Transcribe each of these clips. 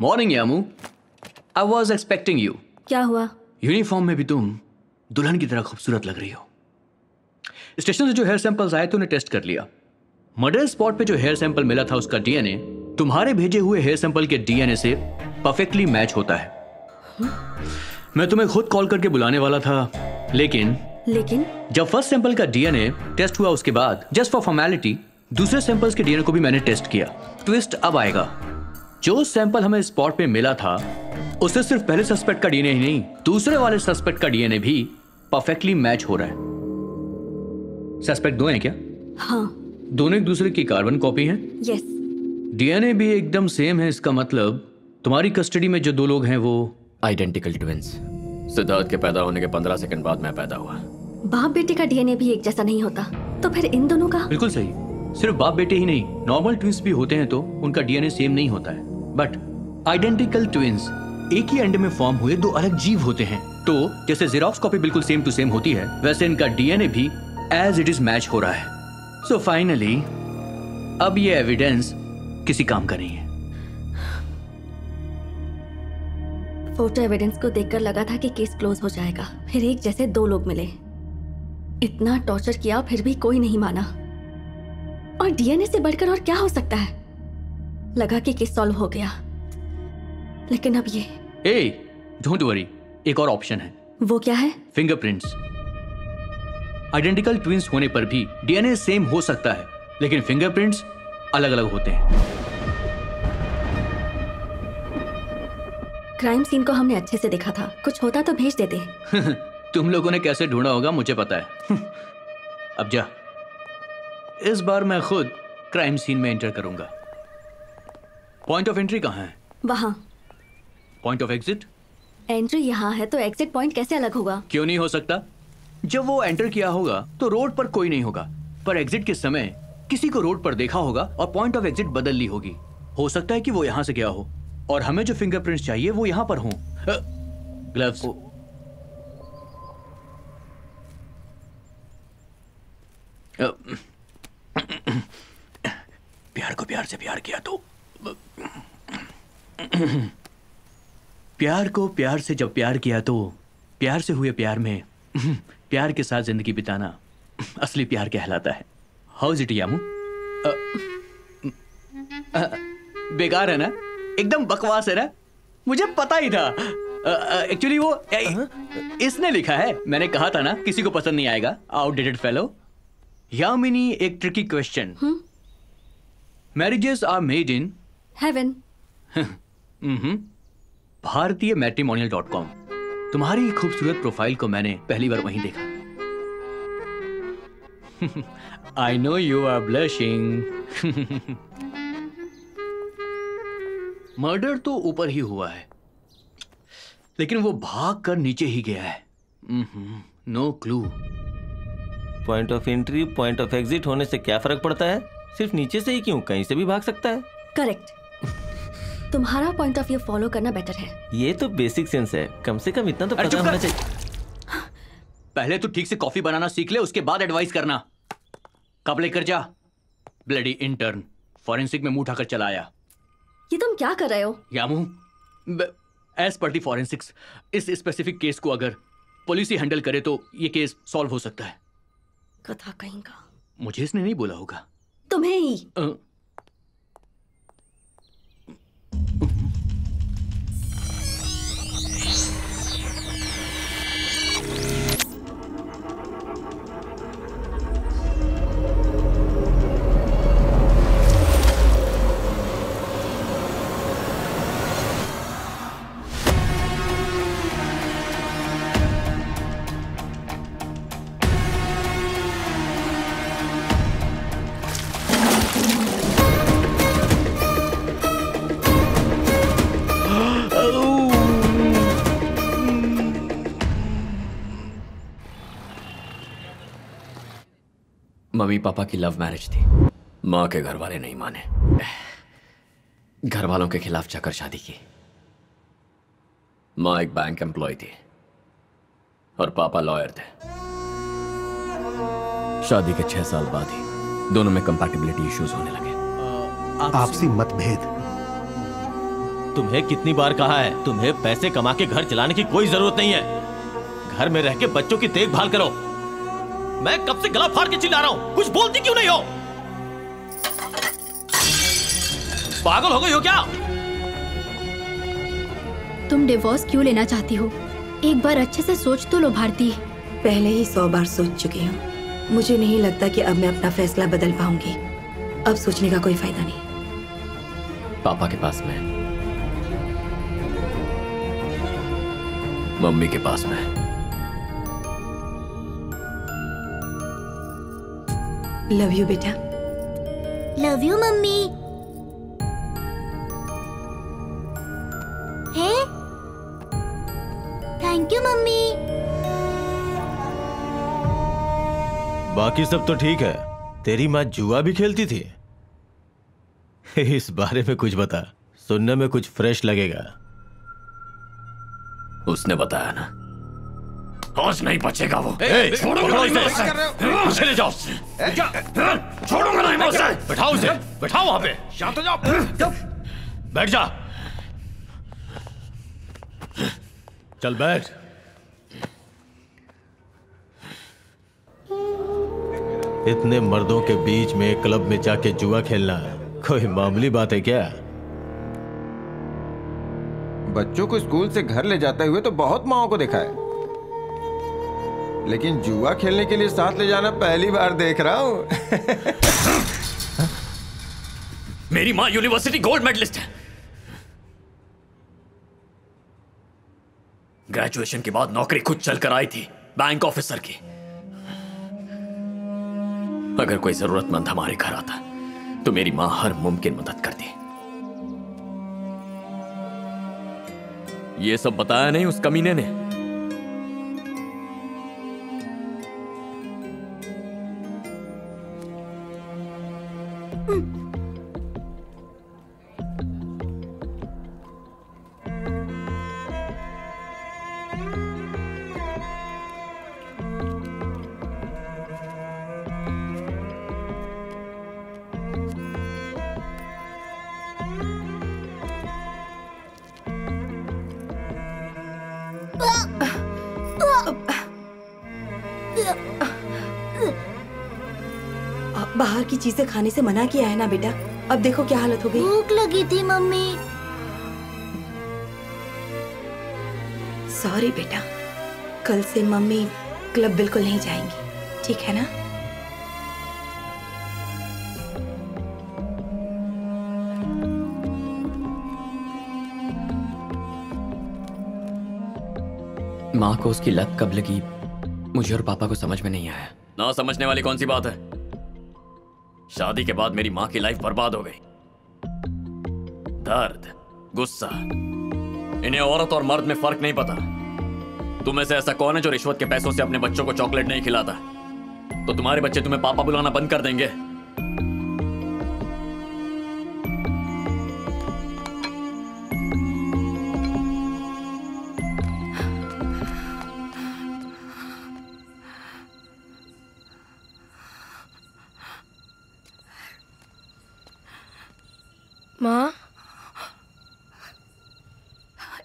Morning Yamu I was expecting you क्या हुआ? Uniform में भी तुम दुल्हन की तरह खूबसूरत लग रही हो। स्टेशन से जो हेयर सैंपल्स आए थे उन्हें टेस्ट कर लिया। मर्डर स्पॉट पे जो हेयर सैंपल मिला था उसका डीएनए तुम्हारे भेजे हुए हेयर सैंपल के डीएनए से परफेक्टली मैच होता है। मैं तुम्हें खुद कॉल करके बुलाने वाला था लेकिन लेकिन? जब फ़र्स्ट सैंपल का डीएनए टेस्ट हुआ उसके बाद जस्ट फॉर फॉर्मेलिटी दूसरे सैंपल्स के डीएनए को भी मैंने टेस्ट किया। ट्विस्ट अब आएगा। जो सैंपल हमें स्पॉट पे मिला था उससे सिर्फ़ पहले सस्पेक्ट का डीएनए ही नहीं दूसरे वाले सस्पेक्ट का डीएनए भी परफेक्टली मैच हो रहा है। सस्पेक्ट दो हैं क्या? हाँ। दोनों एक दूसरे की कार्बन कॉपी हैं? यस डीएनए भी एकदम सेम है इसका मतलब तुम्हारी कस्टडी में जो दो लोग हैं वो आइडेंटिकल ट्विंस सिद्धार्थ के पैदा होने के पंद्रह सेकंड बाद मैं पैदा हुआ। बाप बेटे का डीएनए भी एक जैसा नहीं होता तो फिर इन दोनों का? बिल्कुल सही। सिर्फ़ बाप बेटे ही नहीं नॉर्मल ट्विंस भी होते हैं तो उनका डीएनए सेम नहीं होता है। बट आइडेंटिकल ट्विंस एक ही अंडे में फॉर्म हुए दो अलग जीव होते हैं। तो जैसे जेरोक्स कॉपी बिल्कुल सेम टू सेम होती है, वैसे इनका डीएनए भी एज इट इज़ मैच हो रहा है। सो so फाइनली अब ये एविडेंस किसी काम का नहीं है। फ़ोटो एविडेंस को देखकर लगा था कि केस क्लोज हो जाएगा। फिर एक जैसे दो लोग मिले। इतना टॉर्चर किया, फिर भी कोई नहीं माना। और डीएनए से बढ़कर और क्या हो सकता है? लगा कि केस सॉल्व हो गया। लेकिन अब ये ए डोंट वरी एक और ऑप्शन है। वो क्या है? फिंगरप्रिंट्स आइडेंटिकल ट्विंस होने पर भी डीएनए सेम हो सकता है लेकिन फिंगरप्रिंट्स अलग अलग होते हैं। क्राइम सीन को हमने अच्छे से देखा था। कुछ होता तो भेज देते। तुम लोगों ने कैसे ढूंढा होगा मुझे पता है। अब जा। इस बार मैं खुद क्राइम सीन में एंटर करूँगा। पॉइंट ऑफ़ एंट्री कहाँ है? वहाँ। पॉइंट ऑफ़ एग्जिट एंट्री यहाँ है तो एग्जिट पॉइंट कैसे अलग होगा? क्यों नहीं हो सकता? जब वो एंटर किया होगा तो रोड पर कोई नहीं होगा। पर एग्जिट के समय किसी को रोड पर देखा होगा और पॉइंट ऑफ़ एग्जिट बदल ली होगी। हो सकता है कि वो यहाँ से गया हो। और हमें जो फिंगरप्रिंट्स चाहिए वो यहाँ पर हों। ग्लव्स प्यार को प्यार से प्यार किया तो प्यार को प्यार से जब प्यार किया तो प्यार से हुए प्यार में प्यार के साथ ज़िंदगी बिताना असली प्यार कहलाता है। How is it Yamu? बेकार है ना? एकदम बकवास है ना? मुझे पता ही था। एक्चुअली वो इसने लिखा है। मैंने कहा था ना किसी को पसंद नहीं आएगा। आउटडेटेड फेलो यामिनी एक tricky question marriages are made in heaven भारतीय मैट्रिमोनियल डॉट कॉम। तुम्हारी खूबसूरत प्रोफ़ाइल को मैंने पहली बार वहीं देखा। I know you are blushing murder तो ऊपर ही हुआ है लेकिन वो भाग कर नीचे ही गया है। No clue point of entry point of exit होने से क्या फ़र्क पड़ता है? सिर्फ़ नीचे से ही क्यों? कहीं से भी भाग सकता है। करेक्ट तुम्हारा पॉइंट ऑफ़ व्यू फॉलो करना बेटर है। ये तो बेसिक सेंस है। कम से कम इतना तो पता होना चाहिए। पहले तो ठीक से कॉफ़ी बनाना सीख ले उसके बाद एडवाइस करना। कब लेकर जा? ब्लडी इंटर्न फॉरेंसिक में मुँह उठाकर चला आया। ये तुम क्या कर रहे हो? Yamu as per the forensics इस स्पेसिफिक केस को अगर पुलिस ही हैंडल करे तो ये केस सॉल्व हो सकता है। कथा कहीं का। मुझे इसने नहीं बोला होगा। तुम्हें ही। मम्मी पापा की लव मैरिज थी। माँ के घर वाले नहीं माने। घर वालों के खिलाफ जाकर शादी की। माँ एक बैंक एम्प्लॉय थी और पापा लॉयर थे। शादी के छह साल बाद ही दोनों में कंपैटिबिलिटी इश्यूज़ होने लगे। आपसी मतभेद। तुम्हें कितनी बार कहा है तुम्हें पैसे कमा के घर चलाने की कोई ज़रूरत नहीं है। घर में रह के बच्चों की देखभाल करो। मैं कब से गला फाड़ के चिल्ला रहा हूँ? कुछ बोलती क्यों नहीं हो? पागल हो गई हो क्या? तुम डिवोर्स क्यों लेना चाहती हो? एक बार अच्छे से सोच तो लो भारती। पहले ही सौ बार सोच चुकी हूँ। मुझे नहीं लगता कि अब मैं अपना फैसला बदल पाऊँगी। अब सोचने का कोई फ़ायदा नहीं। पापा के पास में मम्मी के पास में लव यू बेटा। Love you mummy. है? Thank you mummy. बाकी सब तो ठीक है। तेरी माँ जुआ भी खेलती थी? इस बारे में कुछ बता। सुनने में कुछ फ्रेश लगेगा। उसने बताया ना। आज नहीं बचेगा वो। छोड़ूँगा नहीं। मैं उसे। ले जाओ छोड़ूँगा नहीं मैं उसे बैठाओ उसे बैठाओ वहाँ पे। शांत हो जाओ। बैठ जा। चल बैठ। इतने मर्दों के बीच में क्लब में जाके जुआ खेलना कोई मामूली बात है क्या? बच्चों को स्कूल से घर ले जाते हुए तो बहुत माओ को देखा है। लेकिन जुआ खेलने के लिए साथ ले जाना पहली बार देख रहा हूँ। मेरी माँ यूनिवर्सिटी गोल्ड मेडलिस्ट है। ग्रेजुएशन के बाद नौकरी खुद चलकर आई थी बैंक ऑफिसर की। अगर कोई जरूरतमंद हमारे घर आता तो मेरी माँ हर मुमकिन मदद करती। ये सब बताया नहीं उस कमीने ने। आ, बाहर की चीज़ें खाने से मना किया है ना बेटा? अब देखो क्या हालत हो गई। भूख लगी थी मम्मी। सॉरी बेटा। कल से मम्मी क्लब बिल्कुल नहीं जाएँगी। ठीक है ना? माँ को उसकी लत कब लगी मुझे और पापा को समझ में नहीं आया। ना समझने वाली कौन सी बात है? शादी के बाद मेरी माँ की लाइफ बर्बाद हो गई। दर्द, गुस्सा, इन्हें औरत और मर्द में फ़र्क नहीं पता। तुम ऐसे ऐसा कौन है जो रिश्वत के पैसों से अपने बच्चों को चॉकलेट नहीं खिलाता? तो तुम्हारे बच्चे तुम्हें पापा बुलाना बंद कर देंगे।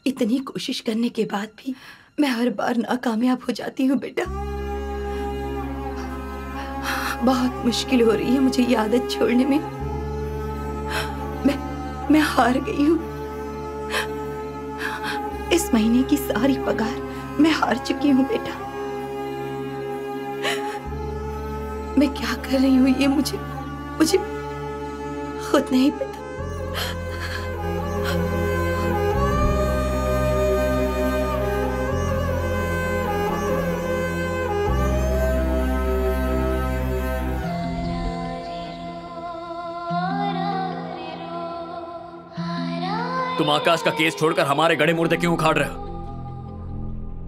इतनी कोशिश करने के बाद भी मैं हर बार नाकामयाब हो जाती हूँ बेटा। बहुत मुश्किल हो रही है मुझे आदत छोड़ने में। मैं मैं हार गई हूँ। इस महीने की सारी पगार मैं हार चुकी हूँ बेटा। मैं क्या कर रही हूँ ये मुझे मुझे खुद नहीं पता। तुम आकाश का केस छोड़कर हमारे गड़े मुर्दे क्यों उखाड़ रहे हो?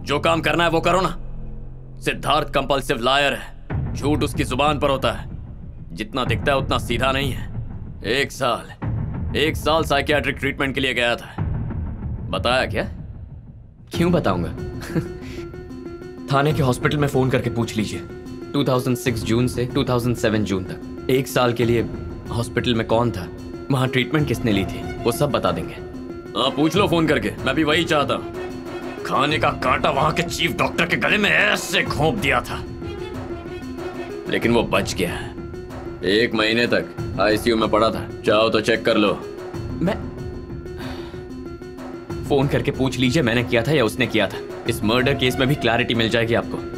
जो काम करना है वो करो ना। सिद्धार्थ कंपल्सिव लायर है। झूठ उसकी ज़ुबान पर होता है। जितना दिखता है उतना सीधा नहीं है। एक साल एक साल साइकियाट्रिक ट्रीटमेंट के लिए गया था। बताया क्या? क्यों बताऊँगा? थाने के हॉस्पिटल में फ़ोन करके पूछ लीजिए। 2006 जून से 2007 जून तक। एक साल के लिए हॉस्पिटल में कौन था? वहाँ ट्रीटमेंट किसने ली थी? वो सब बता देंगे। हाँ पूछ लो फ़ोन करके मैं भी वही चाहता खाने का कांटा वहाँ के चीफ डॉक्टर के गले में ऐसे घोंप दिया था। लेकिन वो बच गया। है एक महीने तक आईसीयू में पड़ा था। चाहो तो चेक कर लो। मैं फ़ोन करके पूछ लीजिए मैंने किया था या उसने किया था। इस मर्डर केस में भी क्लैरिटी मिल जाएगी आपको।